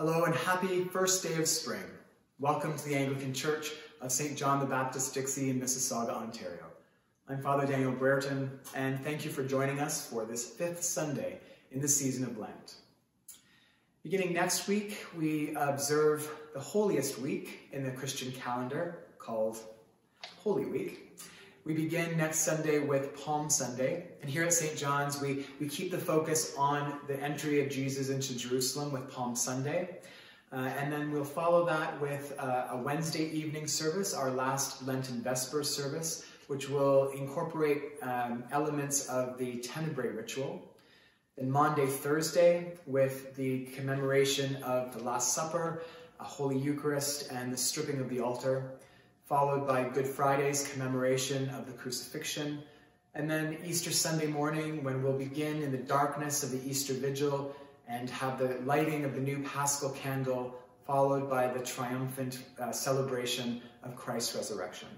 Hello and happy first day of spring. Welcome to the Anglican Church of St. John the Baptist Dixie in Mississauga, Ontario. I'm Father Daniel Brereton, and thank you for joining us for this fifth Sunday in the season of Lent. Beginning next week, we observe the holiest week in the Christian calendar called Holy Week. We begin next Sunday with Palm Sunday, and here at St. John's, we, we keep the focus on the entry of Jesus into Jerusalem with Palm Sunday. Uh, and then we'll follow that with uh, a Wednesday evening service, our last Lenten Vesper service, which will incorporate um, elements of the Tenebrae ritual. Then Maundy, Thursday, with the commemoration of the Last Supper, a Holy Eucharist, and the stripping of the altar followed by Good Friday's commemoration of the crucifixion, and then Easter Sunday morning when we'll begin in the darkness of the Easter Vigil and have the lighting of the new Paschal candle followed by the triumphant uh, celebration of Christ's resurrection.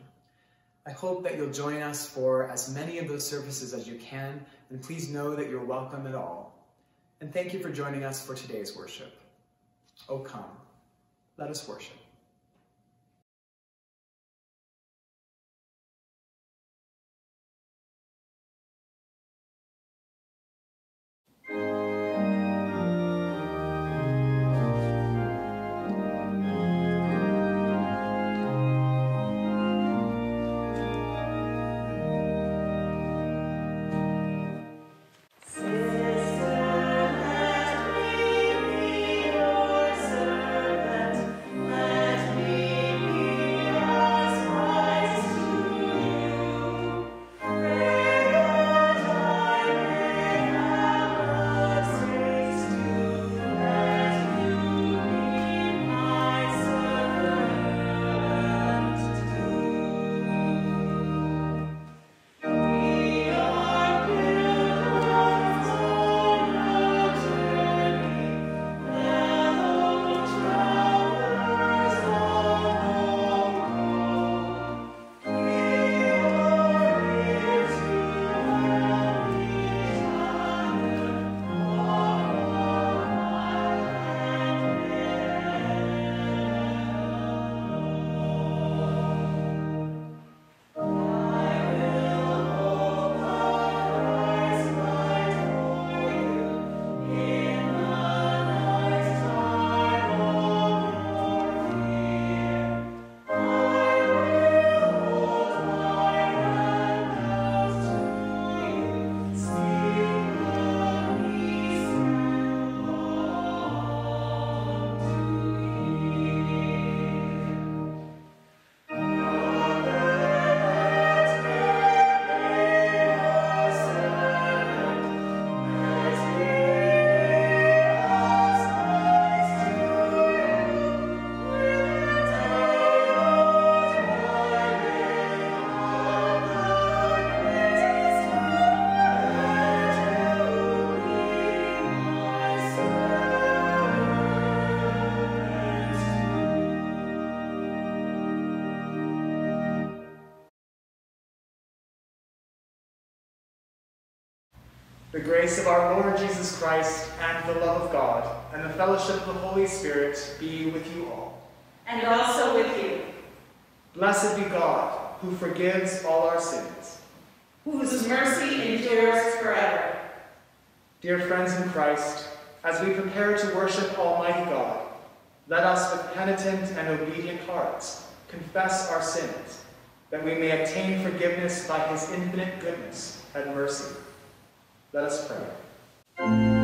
I hope that you'll join us for as many of those services as you can, and please know that you're welcome at all. And thank you for joining us for today's worship. Oh, come, let us worship. The grace of our Lord Jesus Christ and the love of God and the fellowship of the Holy Spirit be with you all. And also with you. Blessed be God, who forgives all our sins. Whose mercy endures forever. Dear friends in Christ, as we prepare to worship Almighty God, let us with penitent and obedient hearts confess our sins, that we may obtain forgiveness by his infinite goodness and mercy. Let us pray.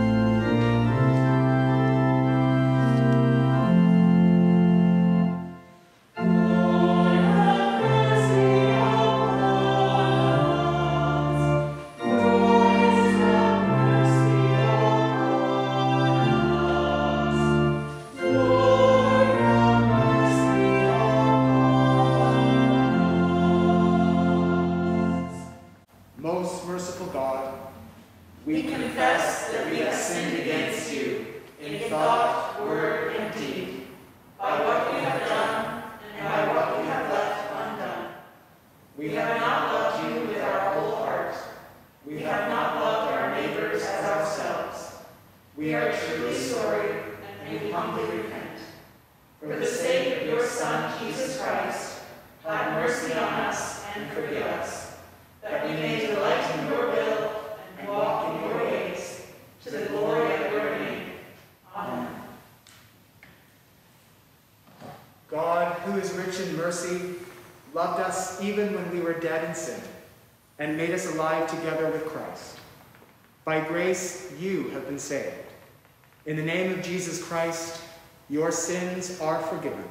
Christ, your sins are forgiven.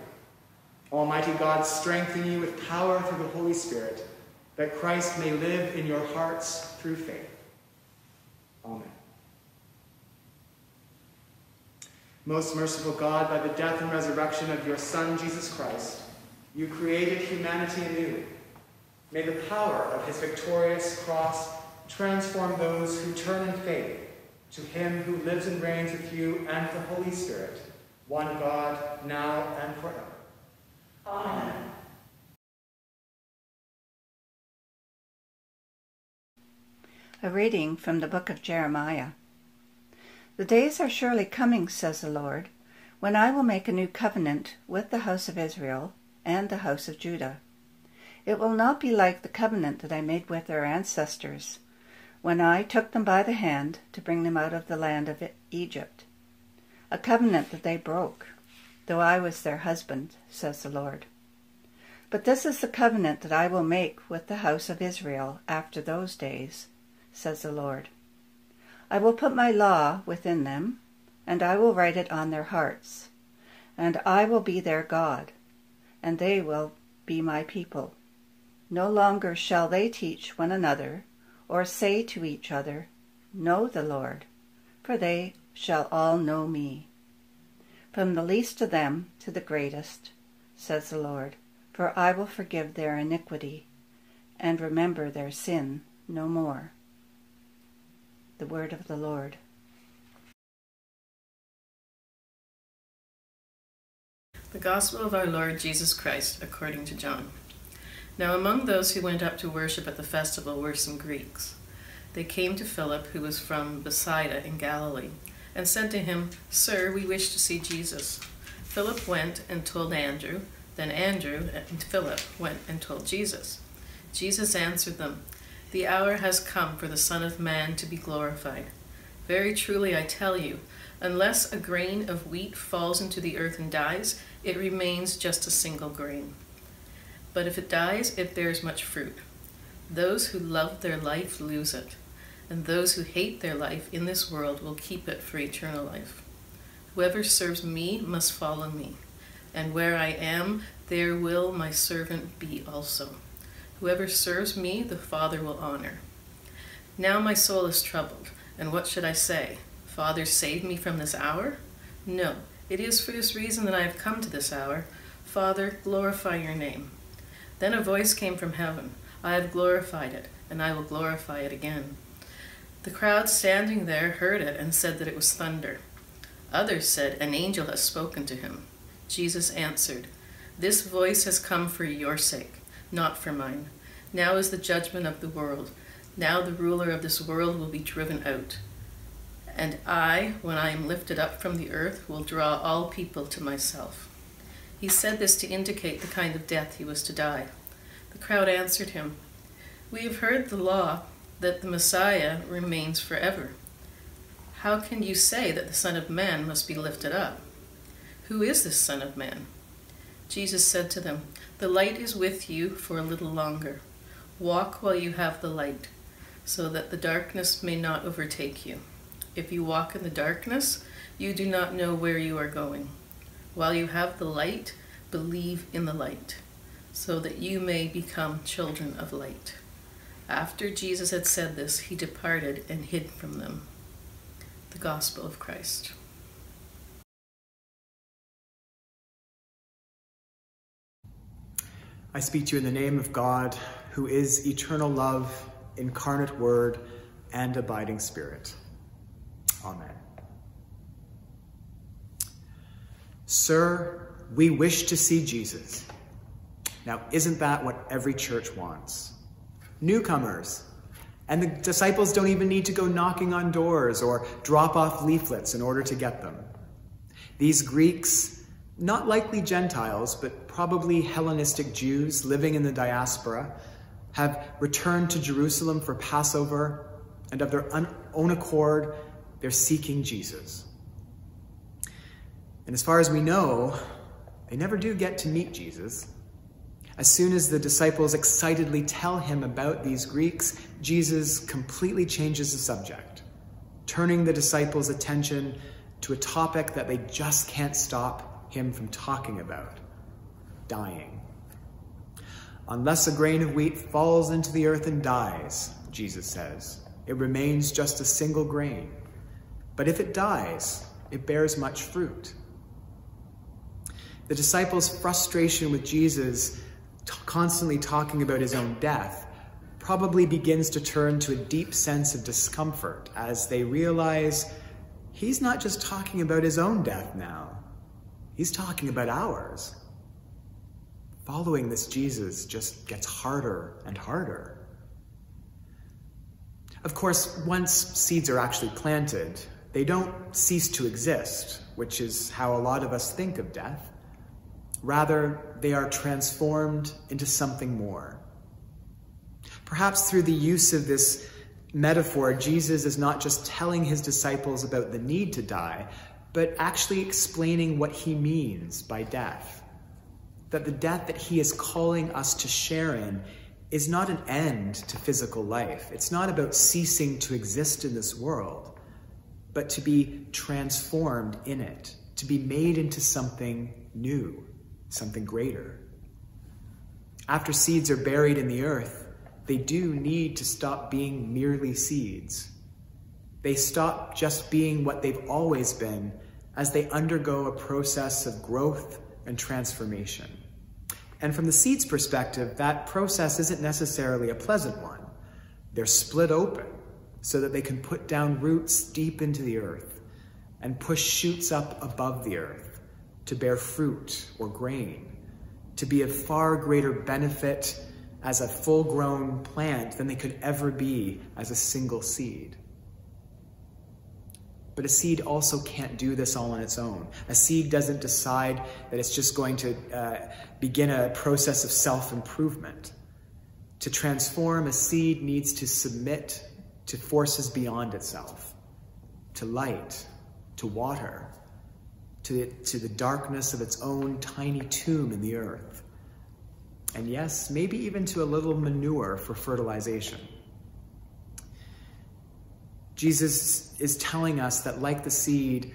Almighty God, strengthen you with power through the Holy Spirit, that Christ may live in your hearts through faith. Amen. Most merciful God, by the death and resurrection of your Son, Jesus Christ, you created humanity anew. May the power of his victorious cross transform those who turn in faith to him who lives and reigns with you and the Holy Spirit, one God, now and forever. Amen. A reading from the book of Jeremiah. The days are surely coming, says the Lord, when I will make a new covenant with the house of Israel and the house of Judah. It will not be like the covenant that I made with their ancestors when I took them by the hand to bring them out of the land of Egypt, a covenant that they broke, though I was their husband, says the Lord. But this is the covenant that I will make with the house of Israel after those days, says the Lord. I will put my law within them, and I will write it on their hearts, and I will be their God, and they will be my people. No longer shall they teach one another, or say to each other, Know the Lord, for they shall all know me. From the least of them to the greatest, says the Lord, for I will forgive their iniquity, and remember their sin no more. The word of the Lord. The Gospel of our Lord Jesus Christ according to John. Now among those who went up to worship at the festival were some Greeks. They came to Philip, who was from Bethsaida in Galilee, and said to him, Sir, we wish to see Jesus. Philip went and told Andrew. Then Andrew and Philip went and told Jesus. Jesus answered them, The hour has come for the Son of Man to be glorified. Very truly I tell you, unless a grain of wheat falls into the earth and dies, it remains just a single grain. But if it dies, it bears much fruit. Those who love their life lose it, and those who hate their life in this world will keep it for eternal life. Whoever serves me must follow me, and where I am, there will my servant be also. Whoever serves me, the Father will honor. Now my soul is troubled, and what should I say? Father, save me from this hour? No, it is for this reason that I have come to this hour. Father, glorify your name. Then a voice came from heaven I have glorified it, and I will glorify it again. The crowd standing there heard it and said that it was thunder. Others said, An angel has spoken to him. Jesus answered, This voice has come for your sake, not for mine. Now is the judgment of the world. Now the ruler of this world will be driven out. And I, when I am lifted up from the earth, will draw all people to myself. He said this to indicate the kind of death he was to die. The crowd answered him, We have heard the law that the Messiah remains forever. How can you say that the Son of Man must be lifted up? Who is this Son of Man? Jesus said to them, The light is with you for a little longer. Walk while you have the light, so that the darkness may not overtake you. If you walk in the darkness, you do not know where you are going. While you have the light, believe in the light, so that you may become children of light. After Jesus had said this, he departed and hid from them. The Gospel of Christ. I speak to you in the name of God, who is eternal love, incarnate word, and abiding spirit. Amen. Sir, we wish to see Jesus. Now, isn't that what every church wants? Newcomers. And the disciples don't even need to go knocking on doors or drop off leaflets in order to get them. These Greeks, not likely Gentiles, but probably Hellenistic Jews living in the diaspora, have returned to Jerusalem for Passover, and of their own accord, they're seeking Jesus. And as far as we know, they never do get to meet Jesus. As soon as the disciples excitedly tell him about these Greeks, Jesus completely changes the subject, turning the disciples' attention to a topic that they just can't stop him from talking about dying. Unless a grain of wheat falls into the earth and dies, Jesus says, it remains just a single grain. But if it dies, it bears much fruit. The disciples' frustration with Jesus constantly talking about his own death probably begins to turn to a deep sense of discomfort as they realize he's not just talking about his own death now, he's talking about ours. Following this Jesus just gets harder and harder. Of course, once seeds are actually planted, they don't cease to exist, which is how a lot of us think of death. Rather, they are transformed into something more. Perhaps through the use of this metaphor, Jesus is not just telling his disciples about the need to die, but actually explaining what he means by death. That the death that he is calling us to share in is not an end to physical life. It's not about ceasing to exist in this world, but to be transformed in it, to be made into something new something greater. After seeds are buried in the earth, they do need to stop being merely seeds. They stop just being what they've always been as they undergo a process of growth and transformation. And from the seed's perspective, that process isn't necessarily a pleasant one. They're split open so that they can put down roots deep into the earth and push shoots up above the earth to bear fruit or grain, to be of far greater benefit as a full grown plant than they could ever be as a single seed. But a seed also can't do this all on its own. A seed doesn't decide that it's just going to uh, begin a process of self improvement. To transform, a seed needs to submit to forces beyond itself, to light, to water, to, to the darkness of its own tiny tomb in the earth. And yes, maybe even to a little manure for fertilization. Jesus is telling us that, like the seed,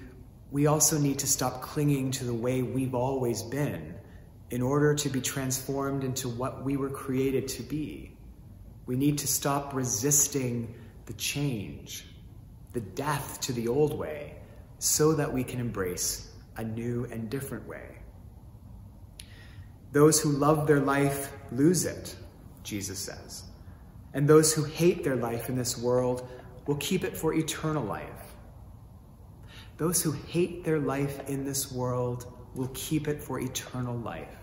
we also need to stop clinging to the way we've always been in order to be transformed into what we were created to be. We need to stop resisting the change, the death to the old way, so that we can embrace a new and different way. Those who love their life lose it, Jesus says. And those who hate their life in this world will keep it for eternal life. Those who hate their life in this world will keep it for eternal life.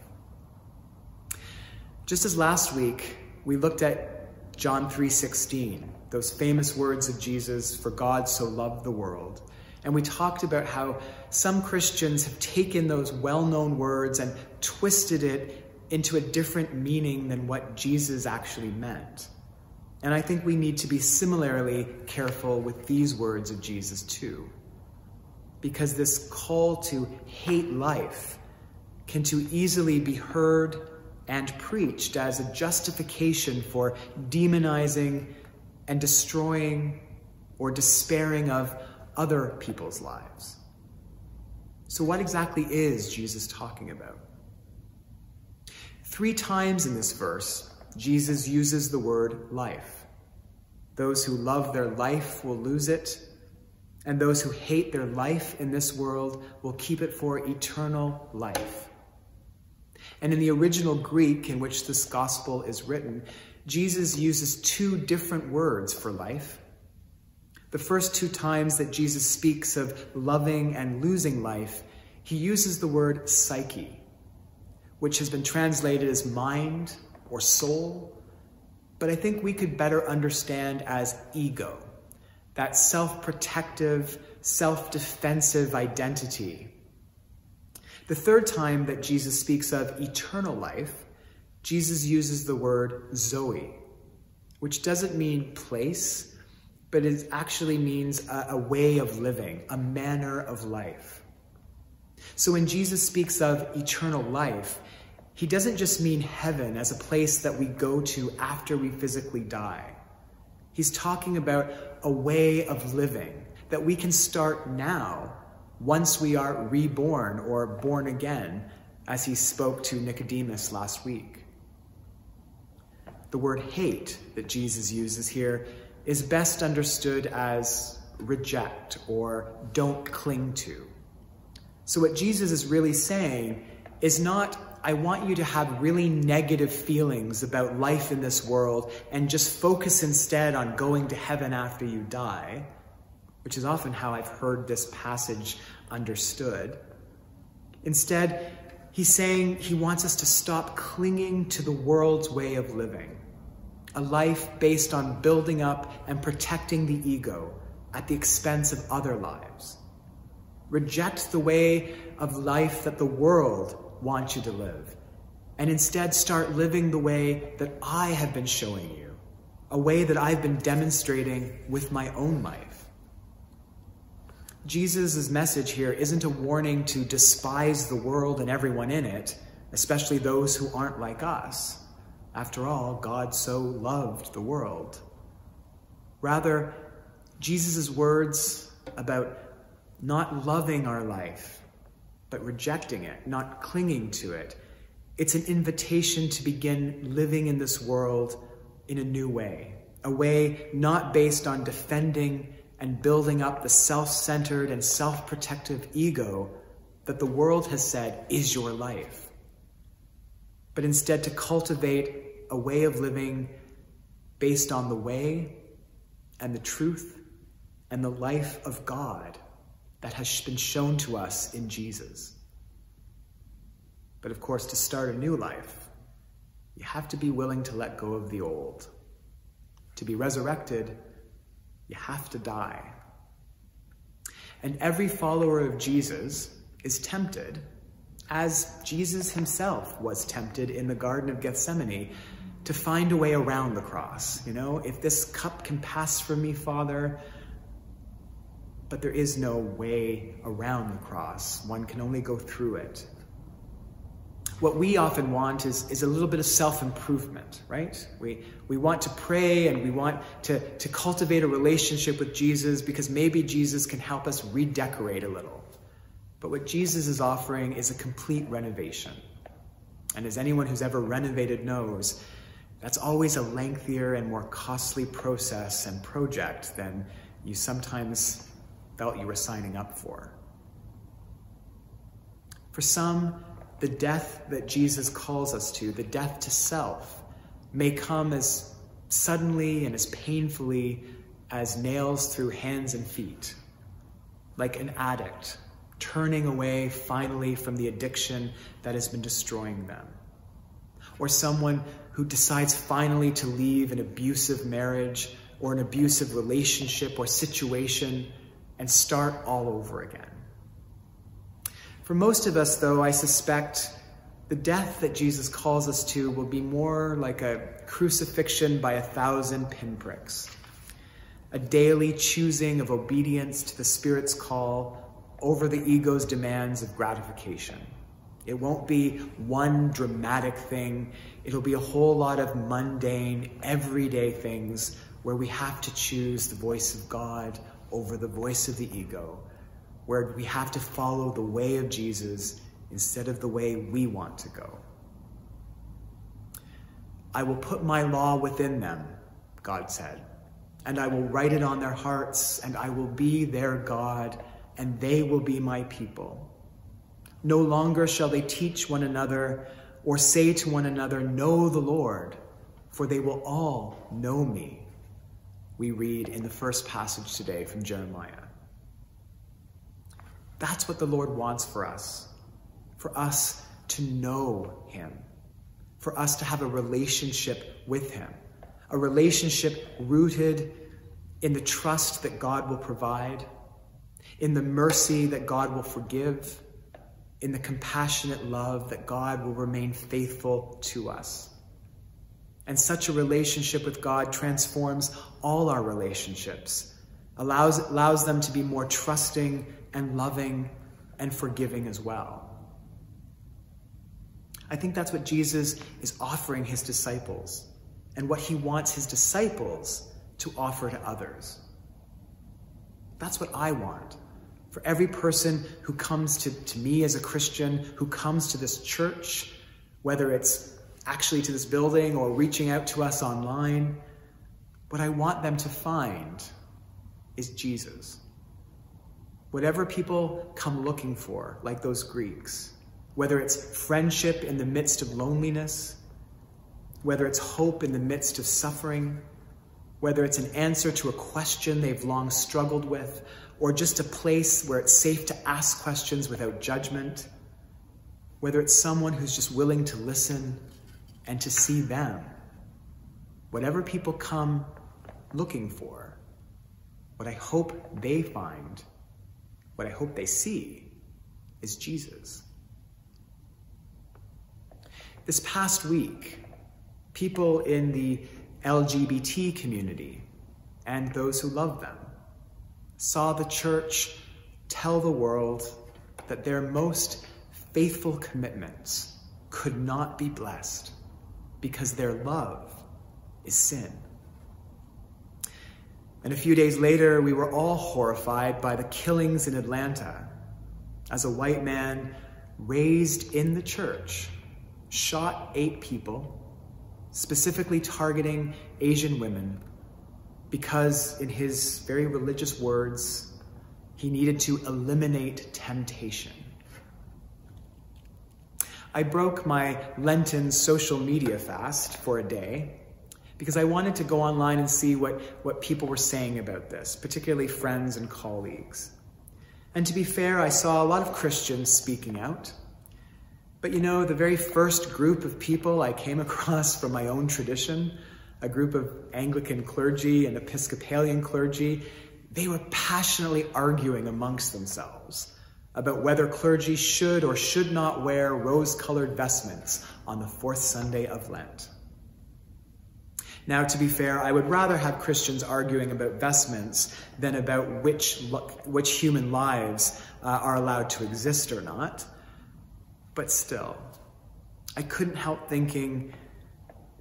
Just as last week, we looked at John 3:16, those famous words of Jesus, for God so loved the world. And we talked about how some Christians have taken those well known words and twisted it into a different meaning than what Jesus actually meant. And I think we need to be similarly careful with these words of Jesus too. Because this call to hate life can too easily be heard and preached as a justification for demonizing and destroying or despairing of other people's lives. So, what exactly is Jesus talking about? Three times in this verse, Jesus uses the word life. Those who love their life will lose it, and those who hate their life in this world will keep it for eternal life. And in the original Greek in which this gospel is written, Jesus uses two different words for life the first two times that Jesus speaks of loving and losing life, he uses the word psyche, which has been translated as mind or soul, but I think we could better understand as ego, that self protective, self defensive identity. The third time that Jesus speaks of eternal life, Jesus uses the word Zoe, which doesn't mean place, but it actually means a, a way of living, a manner of life. So when Jesus speaks of eternal life, he doesn't just mean heaven as a place that we go to after we physically die. He's talking about a way of living that we can start now once we are reborn or born again, as he spoke to Nicodemus last week. The word hate that Jesus uses here is best understood as reject or don't cling to. So, what Jesus is really saying is not, I want you to have really negative feelings about life in this world and just focus instead on going to heaven after you die, which is often how I've heard this passage understood. Instead, he's saying he wants us to stop clinging to the world's way of living, a life based on building up and protecting the ego at the expense of other lives. Reject the way of life that the world wants you to live, and instead start living the way that I have been showing you, a way that I've been demonstrating with my own life. Jesus' message here isn't a warning to despise the world and everyone in it, especially those who aren't like us. After all, God so loved the world. Rather, Jesus' words about not loving our life, but rejecting it, not clinging to it, it's an invitation to begin living in this world in a new way, a way not based on defending and building up the self centered and self protective ego that the world has said is your life, but instead to cultivate a way of living based on the way and the truth and the life of God that has been shown to us in Jesus. But of course, to start a new life, you have to be willing to let go of the old. To be resurrected, you have to die. And every follower of Jesus is tempted, as Jesus himself was tempted in the Garden of Gethsemane, to find a way around the cross. You know, if this cup can pass from me, Father, but there is no way around the cross. One can only go through it. What we often want is, is a little bit of self-improvement, right? We, we want to pray and we want to, to cultivate a relationship with Jesus because maybe Jesus can help us redecorate a little. But what Jesus is offering is a complete renovation. And as anyone who's ever renovated knows, that's always a lengthier and more costly process and project than you sometimes felt you were signing up for. For some, the death that Jesus calls us to, the death to self, may come as suddenly and as painfully as nails through hands and feet, like an addict turning away finally from the addiction that has been destroying them, or someone who decides finally to leave an abusive marriage or an abusive relationship or situation and start all over again. For most of us, though, I suspect the death that Jesus calls us to will be more like a crucifixion by a thousand pinpricks, a daily choosing of obedience to the Spirit's call over the ego's demands of gratification. It won't be one dramatic thing. It'll be a whole lot of mundane, everyday things where we have to choose the voice of God over the voice of the ego where we have to follow the way of Jesus instead of the way we want to go. I will put my law within them, God said, and I will write it on their hearts, and I will be their God, and they will be my people. No longer shall they teach one another or say to one another, Know the Lord, for they will all know me. We read in the first passage today from Jeremiah. That's what the Lord wants for us, for us to know Him, for us to have a relationship with Him, a relationship rooted in the trust that God will provide, in the mercy that God will forgive, in the compassionate love that God will remain faithful to us. And such a relationship with God transforms all our relationships, allows, allows them to be more trusting and loving and forgiving as well. I think that's what Jesus is offering his disciples and what he wants his disciples to offer to others. That's what I want. For every person who comes to, to me as a Christian, who comes to this church, whether it's actually to this building or reaching out to us online, what I want them to find is Jesus. Whatever people come looking for, like those Greeks, whether it's friendship in the midst of loneliness, whether it's hope in the midst of suffering, whether it's an answer to a question they've long struggled with, or just a place where it's safe to ask questions without judgment, whether it's someone who's just willing to listen and to see them. Whatever people come looking for, what I hope they find, what I hope they see, is Jesus. This past week, people in the LGBT community and those who love them saw the church tell the world that their most faithful commitments could not be blessed because their love is sin. And a few days later, we were all horrified by the killings in Atlanta as a white man raised in the church shot eight people, specifically targeting Asian women because, in his very religious words, he needed to eliminate temptation. I broke my Lenten social media fast for a day because I wanted to go online and see what, what people were saying about this, particularly friends and colleagues. And to be fair, I saw a lot of Christians speaking out. But you know, the very first group of people I came across from my own tradition, a group of Anglican clergy and Episcopalian clergy, they were passionately arguing amongst themselves about whether clergy should or should not wear rose colored vestments on the fourth Sunday of Lent. Now, to be fair, I would rather have Christians arguing about vestments than about which, which human lives uh, are allowed to exist or not. But still, I couldn't help thinking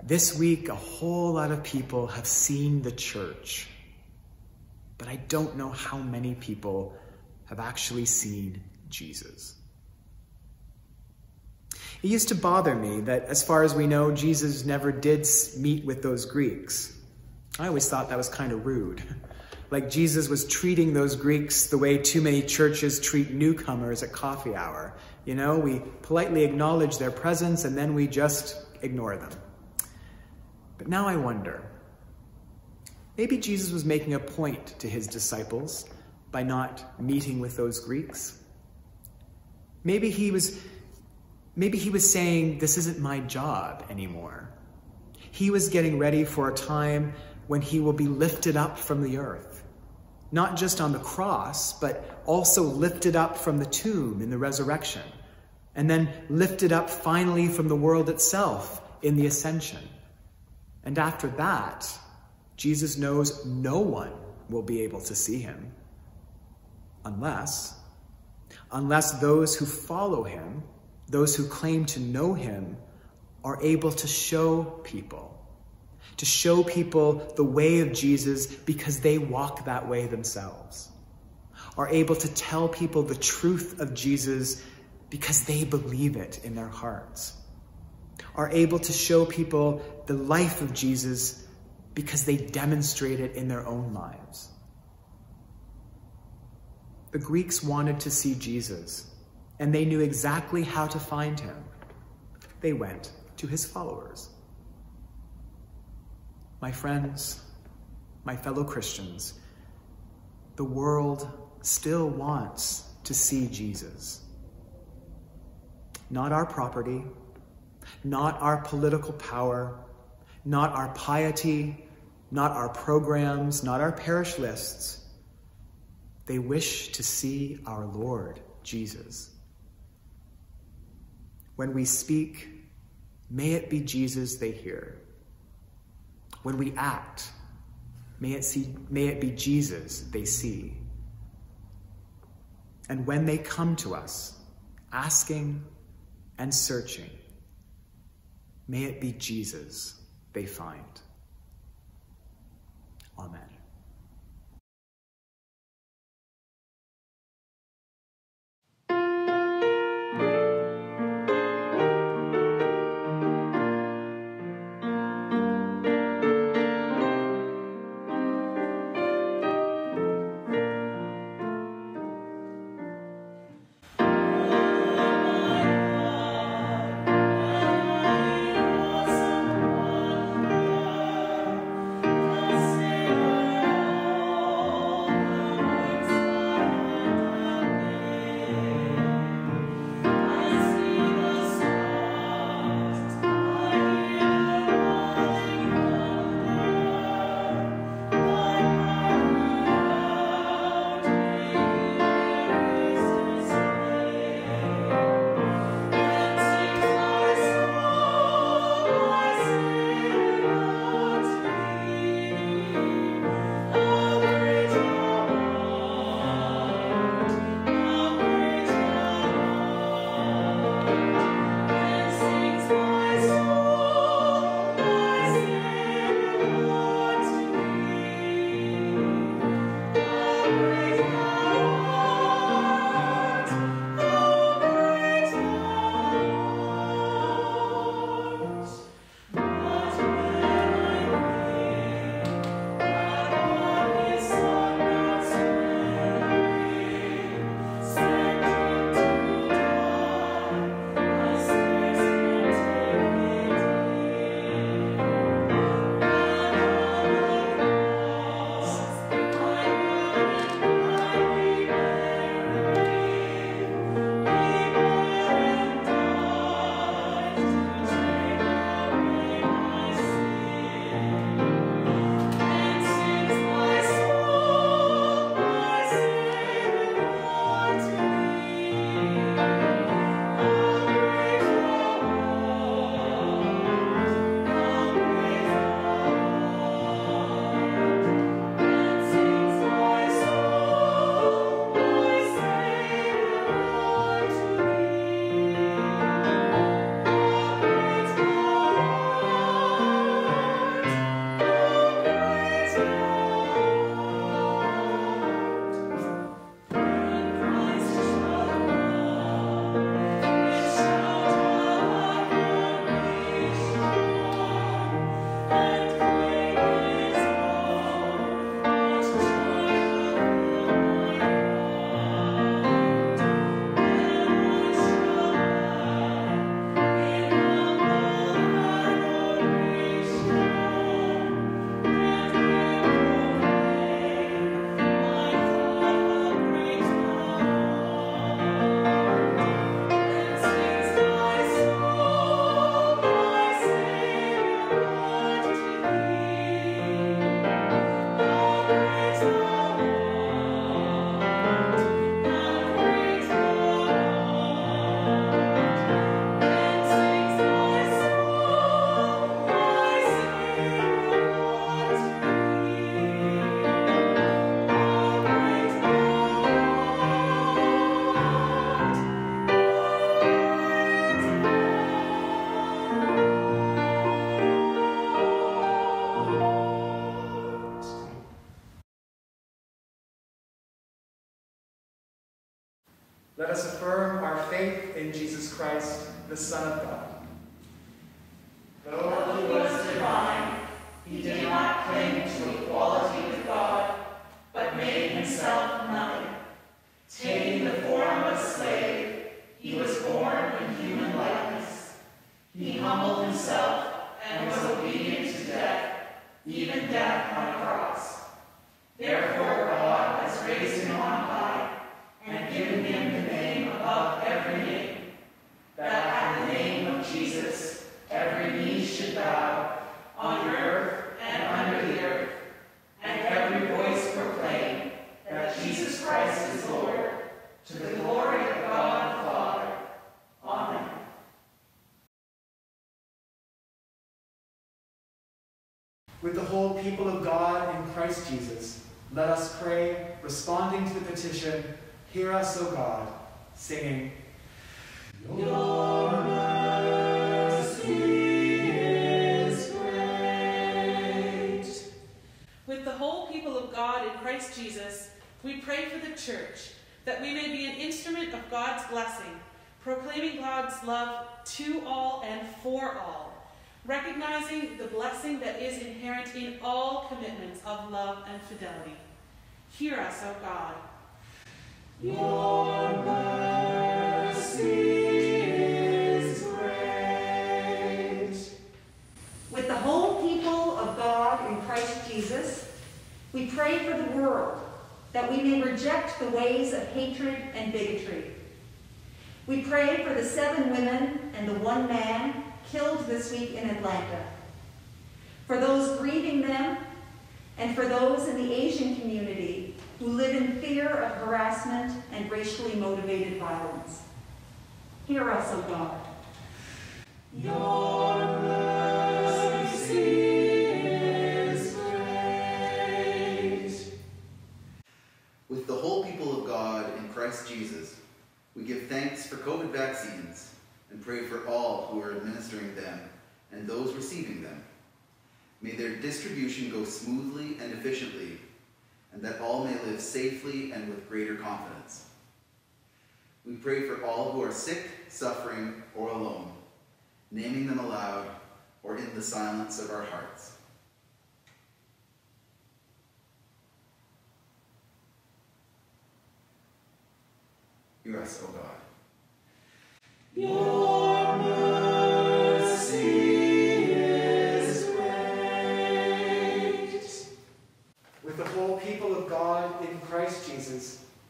this week a whole lot of people have seen the church, but I don't know how many people have actually seen Jesus. It used to bother me that, as far as we know, Jesus never did meet with those Greeks. I always thought that was kind of rude. Like Jesus was treating those Greeks the way too many churches treat newcomers at coffee hour. You know, we politely acknowledge their presence and then we just ignore them. But now I wonder maybe Jesus was making a point to his disciples by not meeting with those Greeks. Maybe he was maybe he was saying this isn't my job anymore. He was getting ready for a time when he will be lifted up from the earth. Not just on the cross, but also lifted up from the tomb in the resurrection and then lifted up finally from the world itself in the ascension. And after that, Jesus knows no one will be able to see him unless unless those who follow him, those who claim to know him, are able to show people, to show people the way of Jesus because they walk that way themselves, are able to tell people the truth of Jesus because they believe it in their hearts, are able to show people the life of Jesus because they demonstrate it in their own lives. The Greeks wanted to see Jesus, and they knew exactly how to find him. They went to his followers. My friends, my fellow Christians, the world still wants to see Jesus not our property, not our political power, not our piety, not our programs, not our parish lists. They wish to see our Lord Jesus. When we speak, may it be Jesus they hear. When we act, may it, see, may it be Jesus they see. And when they come to us, asking and searching, may it be Jesus they find. Amen. Us, O God. Your mercy is great. With the whole people of God in Christ Jesus, we pray for the world that we may reject the ways of hatred and bigotry. We pray for the seven women and the one man killed this week in Atlanta. For those grieving them, and for those in the Asian community who live in fear of harassment and racially motivated violence. Hear us, O God. Your mercy is great. With the whole people of God in Christ Jesus, we give thanks for COVID vaccines and pray for all who are administering them and those receiving them. May their distribution go smoothly and efficiently, and that all may live safely and with greater confidence. We pray for all who are sick, suffering, or alone, naming them aloud or in the silence of our hearts. Hear us, O God. Your mercy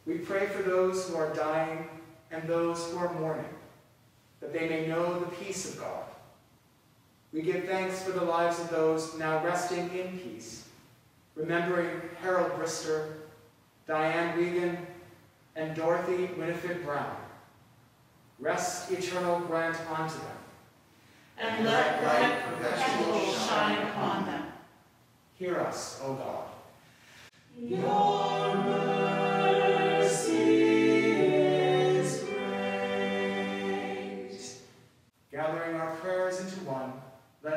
we pray for those who are dying and those who are mourning, that they may know the peace of God. We give thanks for the lives of those now resting in peace, remembering Harold Brister, Diane Regan, and Dorothy Winifred Brown. Rest eternal grant unto them. And let light perpetual shine upon them. Hear us, O God. Your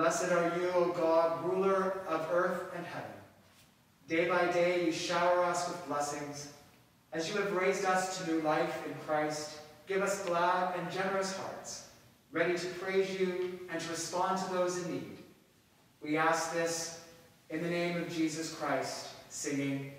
Blessed are you, O God, ruler of earth and heaven. Day by day you shower us with blessings. As you have raised us to new life in Christ, give us glad and generous hearts, ready to praise you and to respond to those in need. We ask this in the name of Jesus Christ, singing,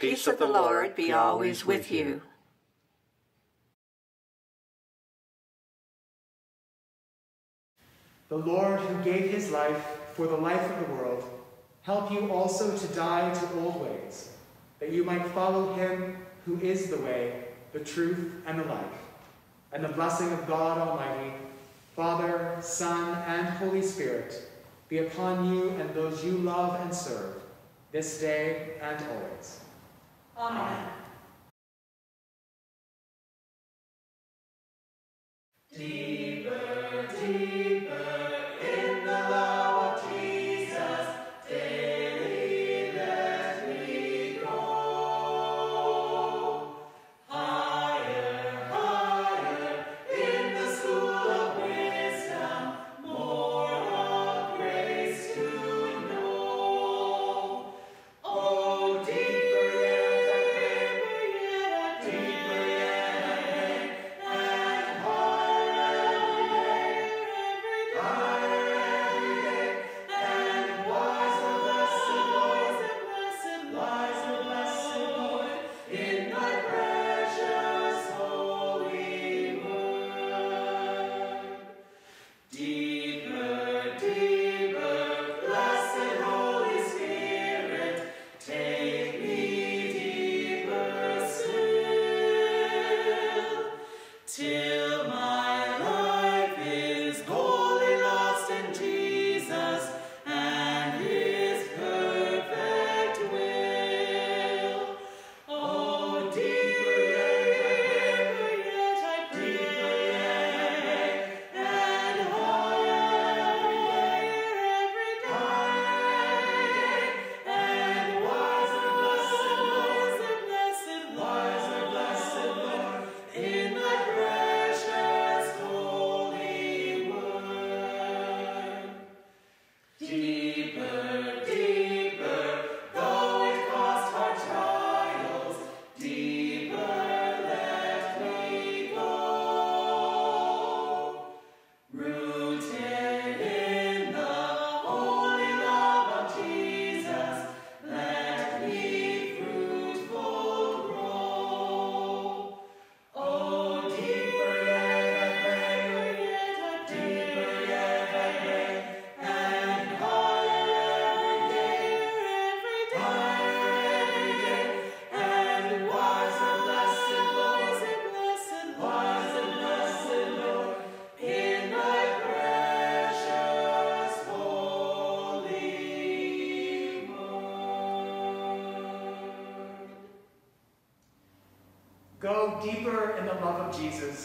peace of the Lord be always with you. The Lord who gave his life for the life of the world, help you also to die to old ways, that you might follow him who is the way, the truth, and the life. And the blessing of God Almighty, Father, Son, and Holy Spirit, be upon you and those you love and serve, this day and always. Amen. Go Jesus